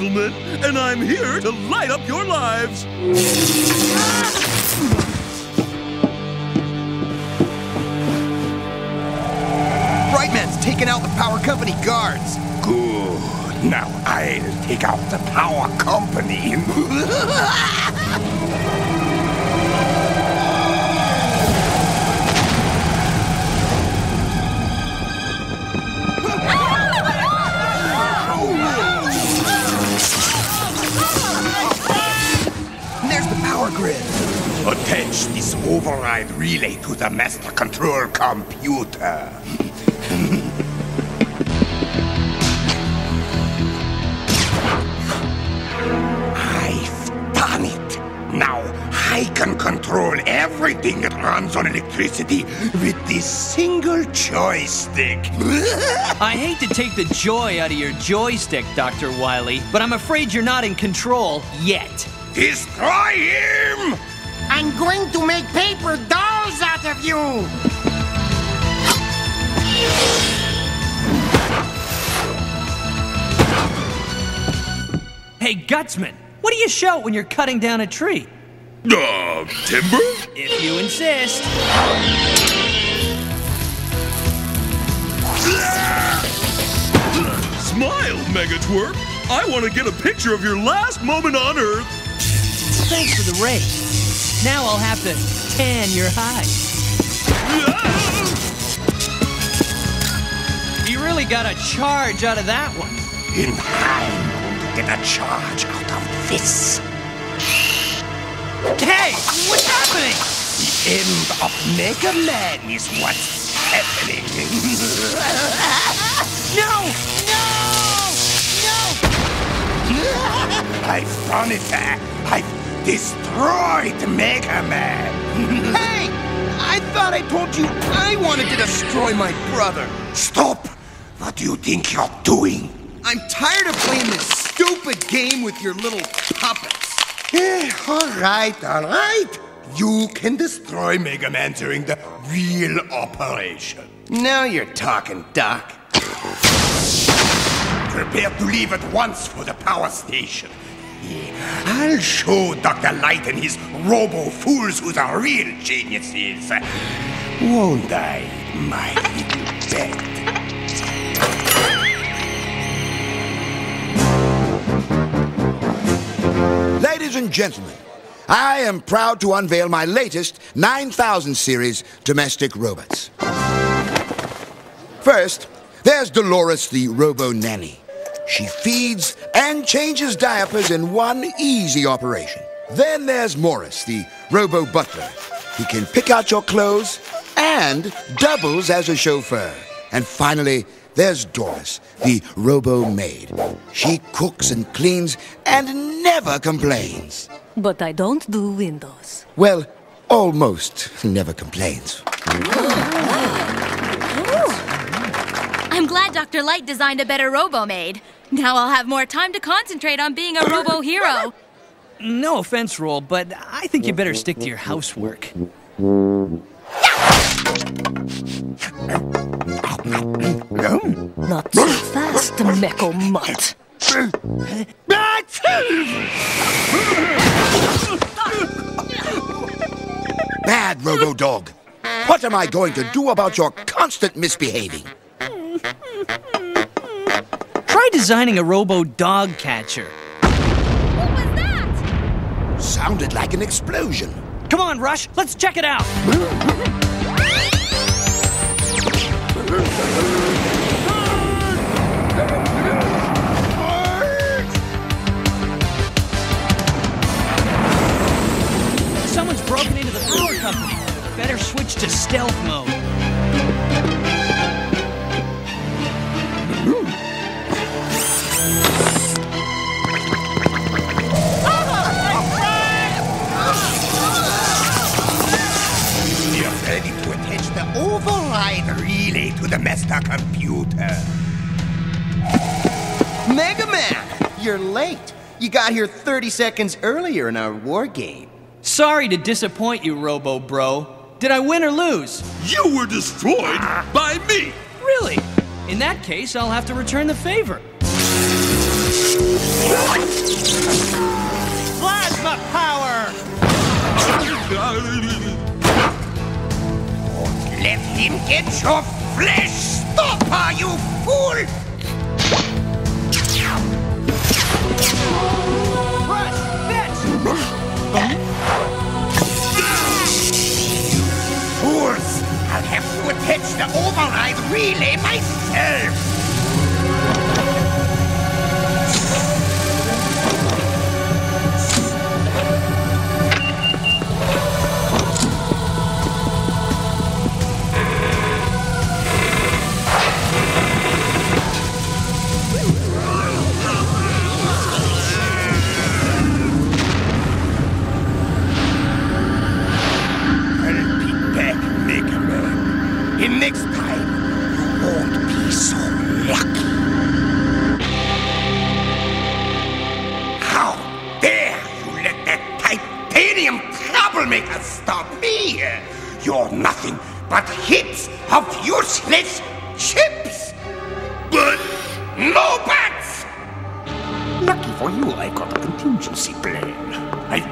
gentlemen. And I'm here to light up your lives. Brightman's taking out the power company guards. Good. Now I'll take out the power company. relay to the master control computer. I've done it. Now I can control everything that runs on electricity with this single joystick. I hate to take the joy out of your joystick, Dr. Wily, but I'm afraid you're not in control yet. Destroy him! I'm going to make paper dolls out of you! Hey, Gutsman, what do you shout when you're cutting down a tree? Uh, timber? If you insist. Smile, Megatwerp. I want to get a picture of your last moment on Earth. Thanks for the raid. Now I'll have to tan your hide. You really got a charge out of that one. Going to get a charge out of this. Hey, what's happening? The end of Mega Man is what's happening. No! No! No! I've done it. I've destroyed Mega Man. Hey! I thought I told you I wanted to destroy my brother. Stop! What do you think you're doing? I'm tired of playing this stupid game with your little puppets. Eh, all right, all right. You can destroy Mega Man during the real operation. Now you're talking, Doc. Prepare to leave at once for the power station. I'll show Dr. Light and his robo fools who the real genius is. Won't I, my little pet? Ladies and gentlemen, I am proud to unveil my latest 9000 series domestic robots. First, there's Dolores the Robo Nanny. She feeds and changes diapers in one easy operation. Then there's Morris, the Robo Butler. He can pick out your clothes and doubles as a chauffeur. And finally, there's Doris, the Robo Maid. She cooks and cleans and never complains. But I don't do windows. Well, almost never complains. I'm glad Dr. Light designed a better robo maid. Now I'll have more time to concentrate on being a robo hero. No offense, Roll, but I think you better stick to your housework. Not so fast, Meko Mutt. Bad Robo Dog. What am I going to do about your constant misbehaving? Try designing a robo dog catcher. What was that? Sounded like an explosion. Come on, Rush, let's check it out. Someone's broken into the power company. Better switch to stealth mode. Override relay to the master computer. Mega Man, you're late. You got here 30 seconds earlier in our war game. Sorry to disappoint you, Robo Bro. Did I win or lose? You were destroyed by me. Really? In that case, I'll have to return the favor. Plasma power! Him get your flesh stopper, you fool! Fools! I'll have to attach the override relay myself!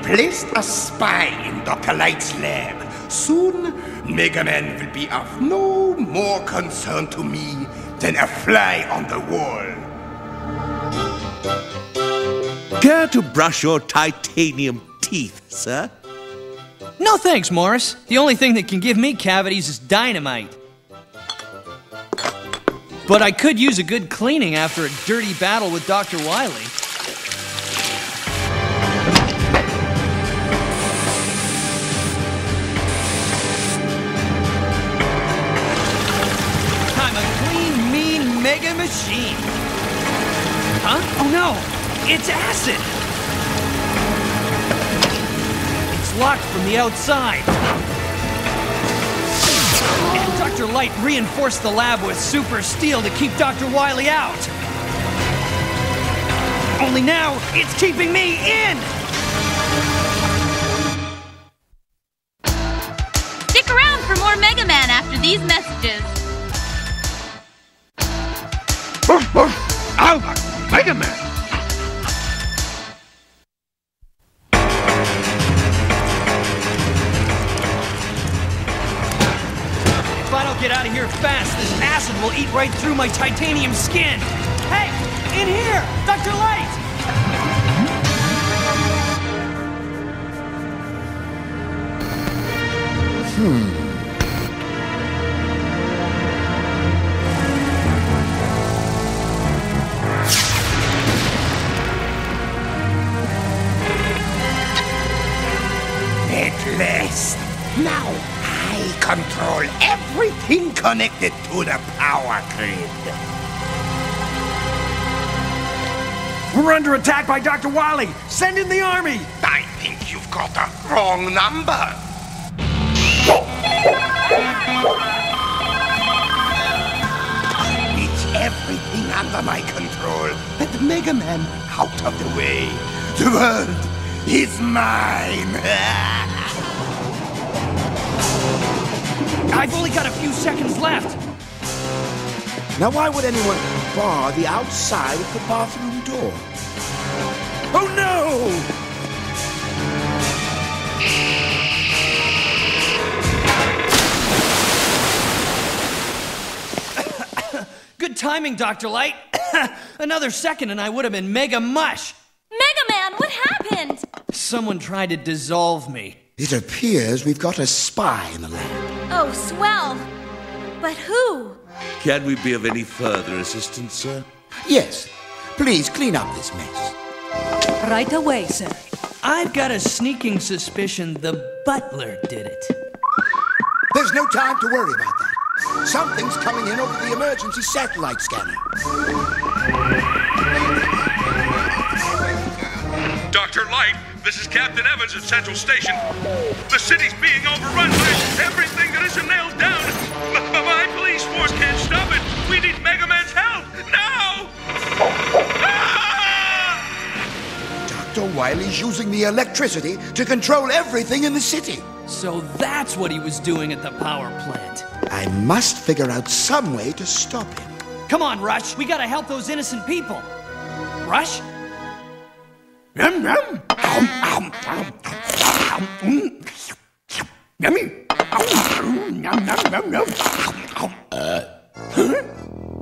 Placed a spy in Dr. Light's lab. Soon, Mega Man will be of no more concern to me than a fly on the wall. Care to brush your titanium teeth, sir? No thanks, Morris. The only thing that can give me cavities is dynamite. But I could use a good cleaning after a dirty battle with Dr. Wily. Machine. Huh? Oh no! It's acid! It's locked from the outside. And Dr. Light reinforced the lab with super steel to keep Dr. Wily out. Only now, it's keeping me in! Stick around for more Mega Man after these messages. My titanium skin. Connected to the power grid. We're under attack by Dr. Wily. Send in the army. I think you've got the wrong number. It's everything under my control. Let Mega Man out of the way. The world is mine. I've only got a few seconds left. Now, why would anyone bar the outside of the bathroom door? Oh no! Good timing, Dr. Light. Another second and I would have been mega mush. Mega Man, what happened? Someone tried to dissolve me. It appears we've got a spy in the land. Oh, swell. But who? Can we be of any further assistance, sir? Yes, please clean up this mess. Right away, sir. I've got a sneaking suspicion the butler did it. There's no time to worry about that. Something's coming in over the emergency satellite scanner. Dr. Light, this is Captain Evans at Central Station. The city's being overrun by everything that isn't nailed down. M- m- my police force can't stop it. We need Mega Man's help now! Ah! Dr. Wily's using the electricity to control everything in the city. So that's what he was doing at the power plant. I must figure out some way to stop him. Come on, Rush. We gotta help those innocent people. Rush? Yum, yum. Mm. Yummy.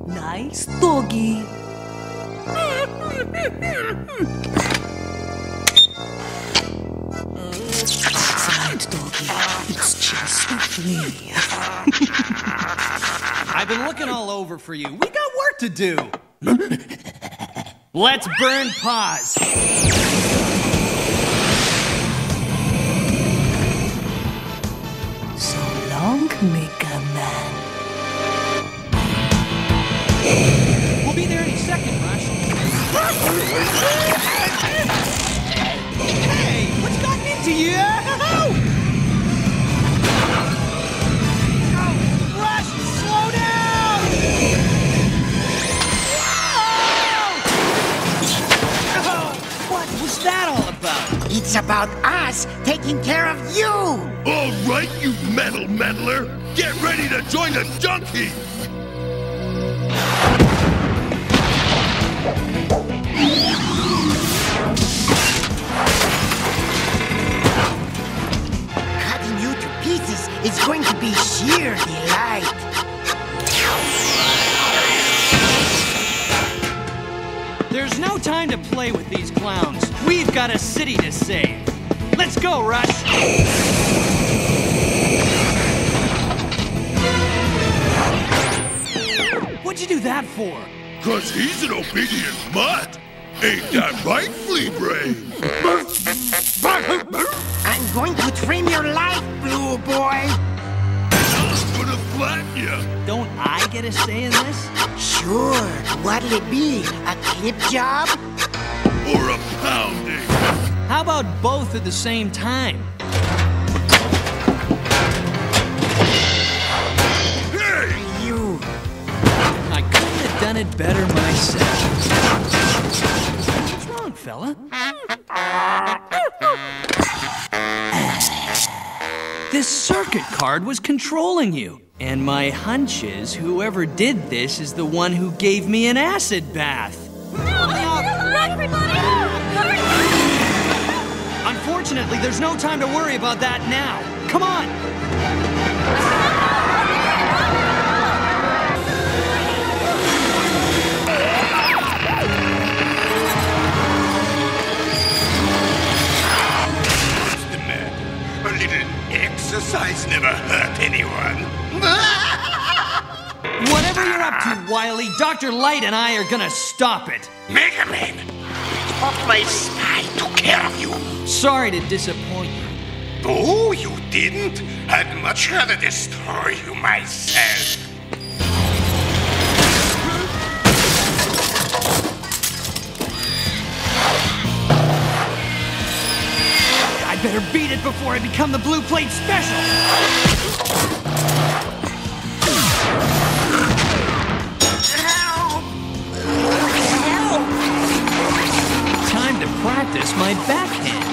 Nice doggy. Side doggy. It's just a flea. I've been looking all over for you. We got work to do. Let's burn pause. It's about us taking care of you. All right, you metal meddler! Get ready to join the junkie! Cutting you to pieces is going to be sheer delight. There's no time to play with these clowns. We've got a city to save. Let's go, Rush! What'd you do that for? Cause he's an obedient mutt! Ain't that right, Flea Brain? I'm going to trim your life, Blue Boy. I'm gonna flatten you! Don't I get a say in this? Sure. What'll it be? A clip job? Or a pounding! How about both at the same time? Hey! You. I couldn't have done it better myself. What's wrong, fella? This circuit card was controlling you. And my hunch is whoever did this is the one who gave me an acid bath. Unfortunately, there's no time to worry about that now. Come on! What's the matter? A little exercise never hurt anyone. Whatever you're up to, Wily, Dr. Light and I are gonna stop it. Mega Man! Thought my spy took care of you. Sorry to disappoint you. Oh, you didn't? I'd much rather destroy you myself. I better beat it before I become the Blue Plate Special. Practice my backhand.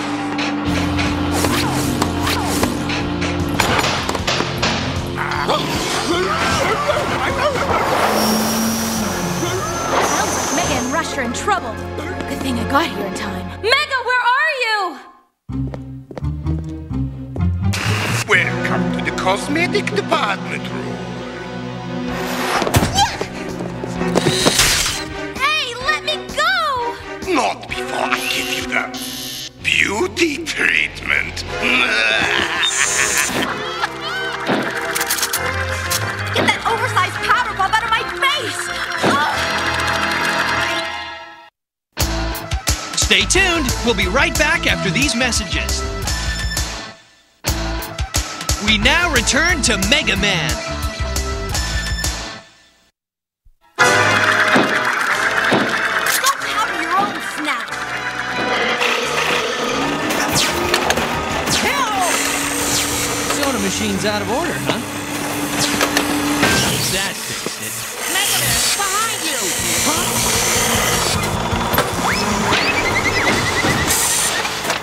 Sounds like Mega and Rush are in trouble. Good thing I got here in time. Mega, where are you? Welcome to the cosmetic department room. Hey, let me go! Not before I give you beauty treatment. Get that oversized powder bulb out of my face! Stay tuned. We'll be right back after these messages. We now return to Mega Man. Machine's out of order, huh? That fixed it. Mega behind you!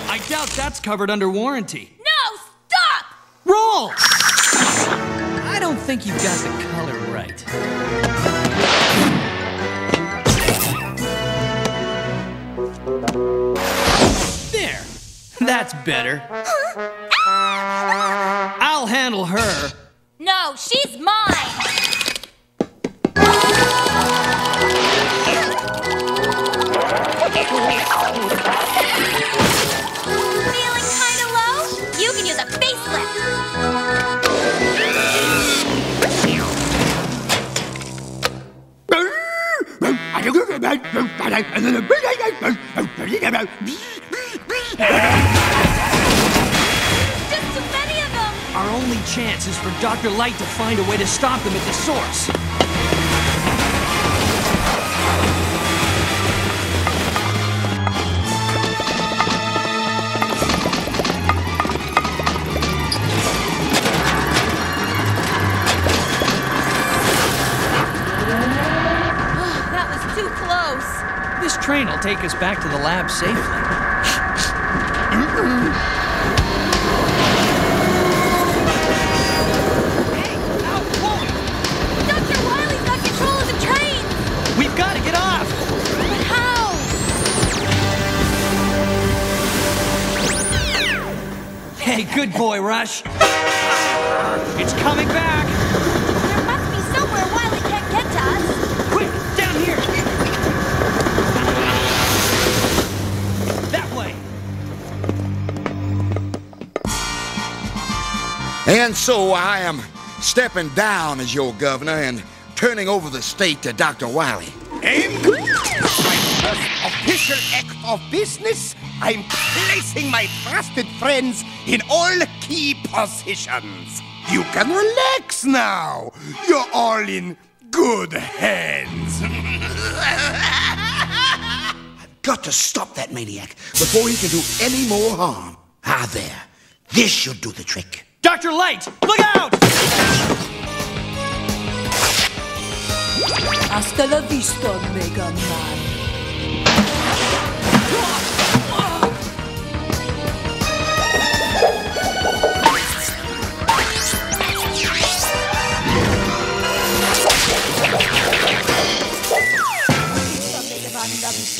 I doubt that's covered under warranty. No, stop! Roll! I don't think you've got the color right. There. That's better. I'll handle her. No, she's mine. Chance is for Dr. Light to find a way to stop them at the source. Oh, that was too close. This train will take us back to the lab safely. Hey, good boy, Rush. It's coming back! There must be somewhere Wily can't get to us. Quick, down here! That way! And so I am stepping down as your governor and turning over the state to Dr. Wily. And my first official act of business, I'm placing my trusted friends in all key positions. You can relax now. You're all in good hands. I've got to stop that maniac before he can do any more harm. Ah, there. This should do the trick. Dr. Light, look out! Hasta la vista, Mega Man.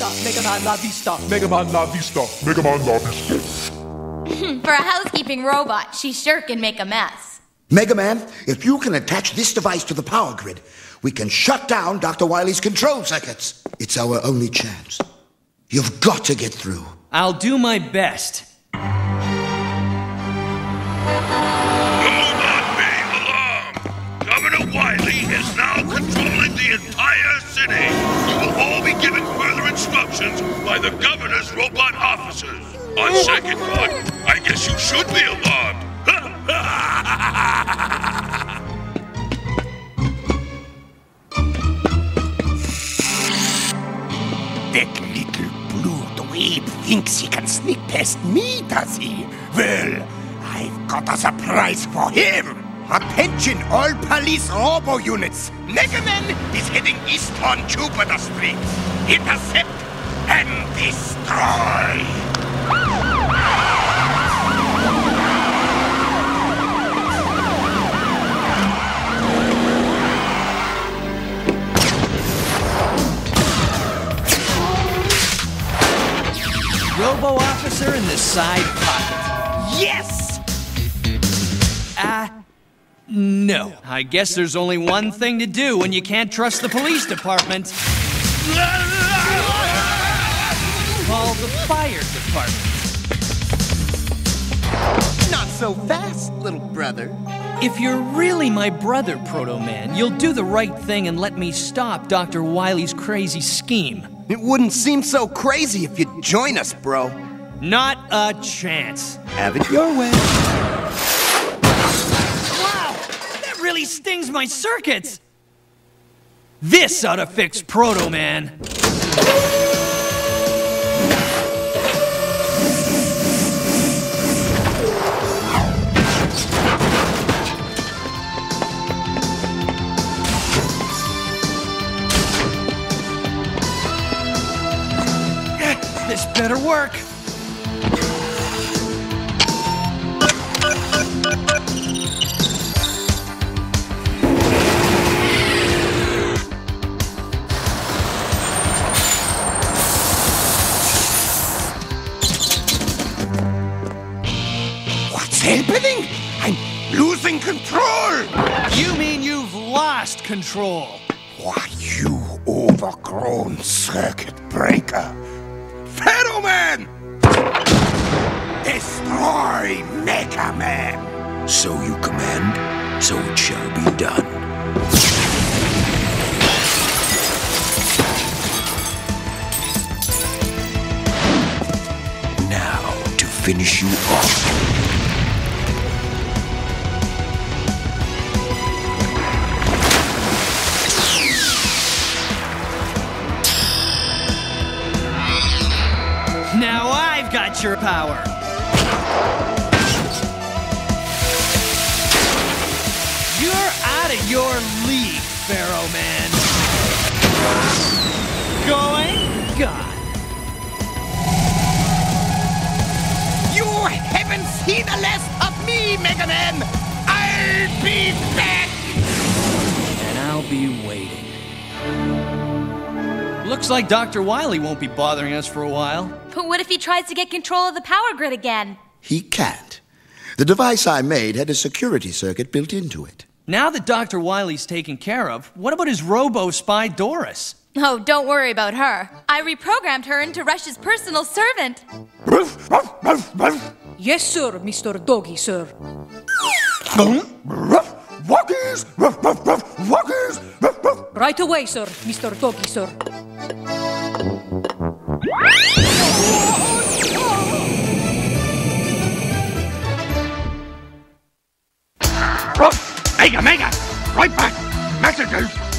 Vista, Mega Man la vista. Mega Man la vista. Mega Man la vista. Hmm, for a housekeeping robot, she sure can make a mess. Mega Man, if you can attach this device to the power grid, we can shut down Dr. Wily's control circuits. It's our only chance. You've got to get through. I'll do my best. The entire city. You will all be given further instructions by the governor's robot officers. On second thought, I guess you should be alarmed. That little blue dweeb thinks he can sneak past me, does he? Well, I've got a surprise for him. Attention, all police robo units. Mega Man is heading east on Jupiter Street. Intercept and destroy. Robo officer in the side pocket. Yes! No. I guess there's only one thing to do when you can't trust the police department. Call the fire department. Not so fast, little brother. If you're really my brother, Proto Man, you'll do the right thing and let me stop Dr. Wily's crazy scheme. It wouldn't seem so crazy if you'd join us, bro. Not a chance. Have it your way. Stings my circuits! This ought to fix Proto Man. Eh, this better work. Happening? I'm losing control! You mean you've lost control? Why, you overgrown circuit breaker! Pharaoh Man! Destroy Mega Man! So you command, so it shall be done. Now, to finish you off. Your power. You're out of your league, Pharaoh Man. Going? Gone. You haven't seen the last of me, Mega Man! I'll be back! And I'll be waiting. Looks like Dr. Wily won't be bothering us for a while. But what if he tries to get control of the power grid again? He can't. The device I made had a security circuit built into it. Now that Dr. Wily's taken care of, what about his robo spy Doris? Oh, don't worry about her. I reprogrammed her into Rush's personal servant. Yes, sir, Mr. Doggy, sir. Walkies! Walkies! Right away, sir, Mr. Doggy, sir. Oh, mega, Mega! Right back! Messages!